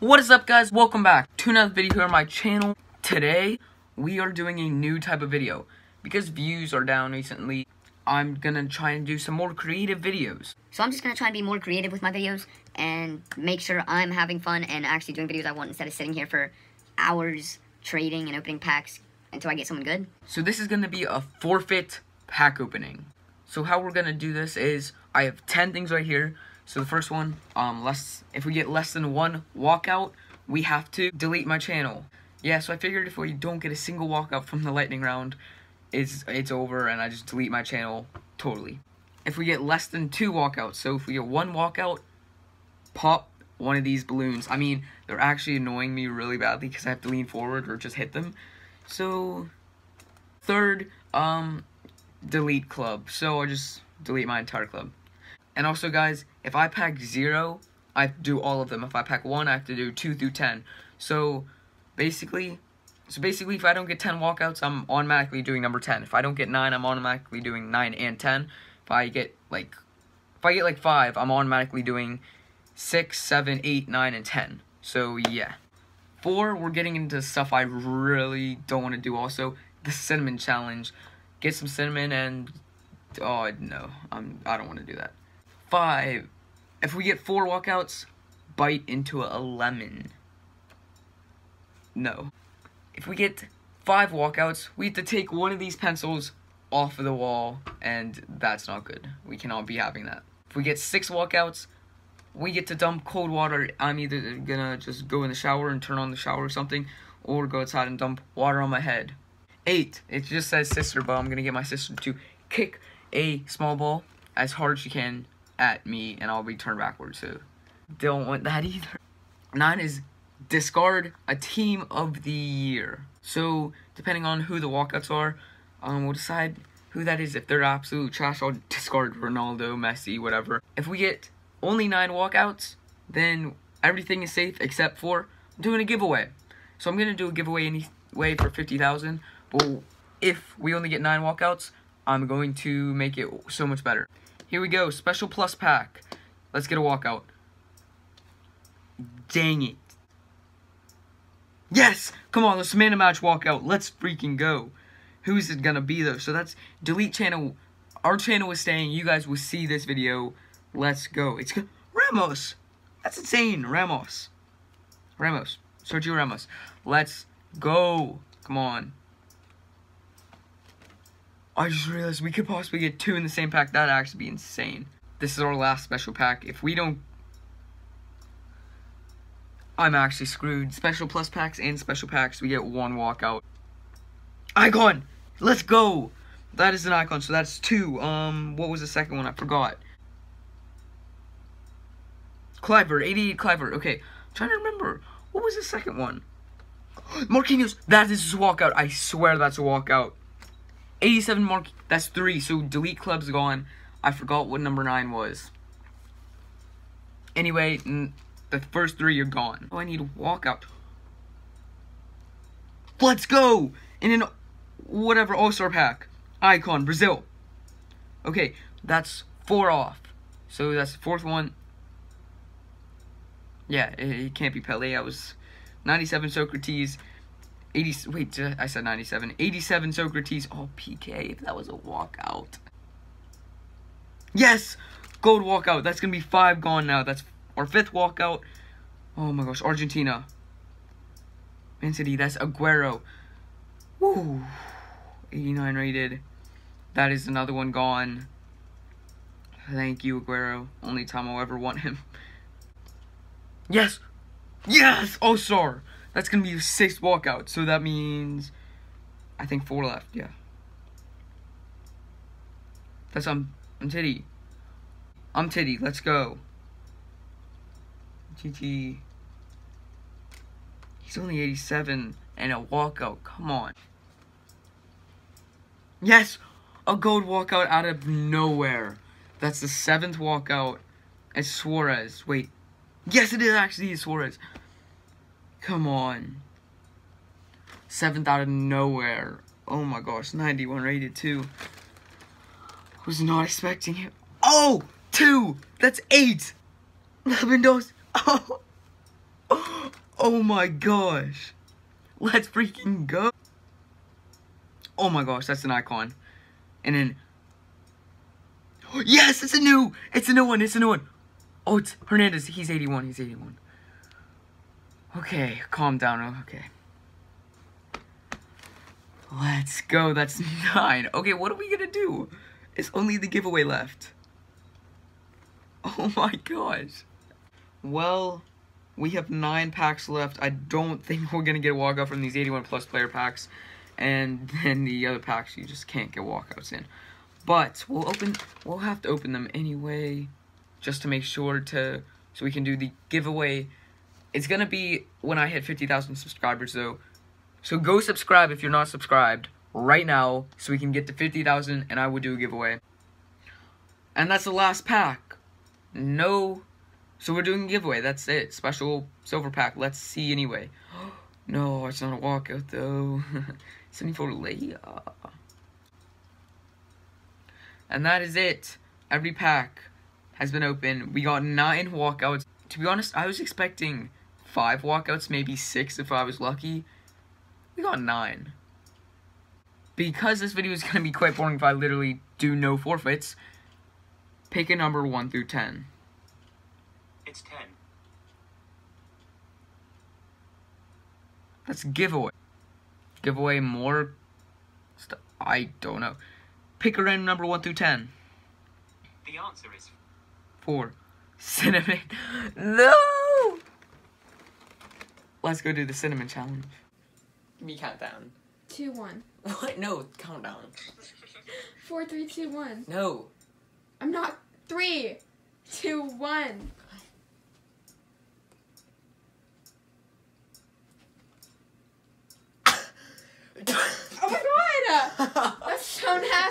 What is up guys? Welcome back to another video here on my channel. Today, we are doing a new type of video. Because views are down recently, I'm gonna try and do some more creative videos. So I'm just gonna try and be more creative with my videos and make sure I'm having fun and actually doing videos I want instead of sitting here for hours trading and opening packs until I get someone good. So this is gonna be a forfeit pack opening. So how we're gonna do this is, I have 10 things right here. So the first one, um, less if we get less than one walkout, we have to delete my channel. Yeah, so I figured if we don't get a single walkout from the lightning round, it's it's over and I just delete my channel totally. If we get less than two walkouts, so if we get one walkout, pop one of these balloons. I mean, they're actually annoying me really badly because I have to lean forward or just hit them. So, third, um, delete club. So I just delete my entire club. And also, guys, if I pack zero, I have to do all of them. If I pack one, I have to do two through ten. So, basically, so basically, if I don't get 10 walkouts, I'm automatically doing number 10. If I don't get 9, I'm automatically doing 9 and 10. If I get, like, if I get, like, 5, I'm automatically doing 6, 7, 8, 9, and 10. So, yeah. 4, we're getting into stuff I really don't want to do also. The cinnamon challenge. Get some cinnamon and, oh, no. I'm, I don't want to do that five. If we get four walkouts, bite into a lemon. No. If we get five walkouts, we have to take one of these pencils off of the wall, and that's not good. We cannot be having that. If we get six walkouts, we get to dump cold water. I'm either gonna just go in the shower and turn on the shower or something, or go outside and dump water on my head. Eight, it just says sister, but I'm gonna get my sister to kick a small ball as hard as she can at me and I'll be turned backwards. So don't want that either. Nine is discard a team of the year. So depending on who the walkouts are, um, we'll decide who that is. If they're absolute trash, I'll discard Ronaldo, Messi, whatever. If we get only nine walkouts, then everything is safe except for doing a giveaway. So I'm gonna do a giveaway anyway for 50,000. But if we only get nine walkouts, I'm going to make it so much better. Here we go. Special plus pack. Let's get a walkout. Dang it. Yes! Come on, let's man a match walkout. Let's freaking go. Who's it gonna be though? So that's delete channel. Our channel is staying. You guys will see this video. Let's go. It's Ramos. That's insane. Ramos. Ramos. Sergio Ramos. Let's go. Come on. I just realized we could possibly get two in the same pack. That'd actually be insane. This is our last special pack. If we don't... I'm actually screwed. Special plus packs and special packs, we get one walkout. Icon! Let's go! That is an icon, so that's two. Um, what was the second one? I forgot. Cliver, 88 Cliver. Okay, I'm trying to remember. What was the second one? Marquinhos, that is a walkout. I swear that's a walkout. 87 mark, that's three, so delete club's gone. I forgot what number nine was. Anyway, the first three are gone. Oh, I need a walkout. Let's go! In an, whatever, All-Star pack. Icon, Brazil. Okay, that's four off. So that's the fourth one. Yeah, it, it can't be Pele. I was 97 Socrates. 80, wait, I said 97. 87 Socrates. Oh, PK, if that was a walkout. Yes! Gold walkout. That's going to be five gone now. That's our fifth walkout. Oh my gosh, Argentina. Man City, that's Aguero. Woo! 89 rated. That is another one gone. Thank you, Aguero. Only time I'll ever want him. Yes! Yes! Oh, sorry. That's going to be six walkout. So that means, I think four left. Yeah. That's um, Umtiti. I'm Titty. Let's go. GG. He's only 87 and a walkout. Come on. Yes! A gold walkout out of nowhere. That's the seventh walkout. It's Suarez. Wait. Yes, it is actually Suarez. Come on. Seventh out of nowhere. Oh my gosh, 91 rated too. Was not expecting it. Oh, two. That's eight. Lewandowski. Oh. Oh my gosh. Let's freaking go. Oh my gosh, that's an icon. And then Yes, it's a new. It's a new one. It's a new one. Oh, it's Hernandez. He's 81. He's 81. Okay, calm down. Okay. Let's go. That's nine. Okay, what are we gonna do? It's only the giveaway left. Oh my gosh. Well, we have nine packs left. I don't think we're gonna get a walkout from these 81 plus player packs. And then the other packs, you just can't get walkouts in. But we'll open, we'll have to open them anyway, just to make sure to, so we can do the giveaway. It's gonna be when I hit 50,000 subscribers though. So go subscribe if you're not subscribed right now, so we can get to 50,000 and I will do a giveaway. And that's the last pack. No, so we're doing a giveaway, that's it. Special silver pack, let's see anyway. no, it's not a walkout though. 74 Leia. And that is it. Every pack has been open. We got nine walkouts. To be honest, I was expecting five walkouts, maybe six if I was lucky. We got nine. Because this video is going to be quite boring if I literally do no forfeits, pick a number 1 through 10. It's 10. That's giveaway. Giveaway more stuff. I don't know. Pick a random number 1 through 10. The answer is 4. Cinnamon. No! Let's go do the cinnamon challenge. Me countdown. Two one. What? No, countdown. Four three two one. No. I'm not three, two one. Oh my god!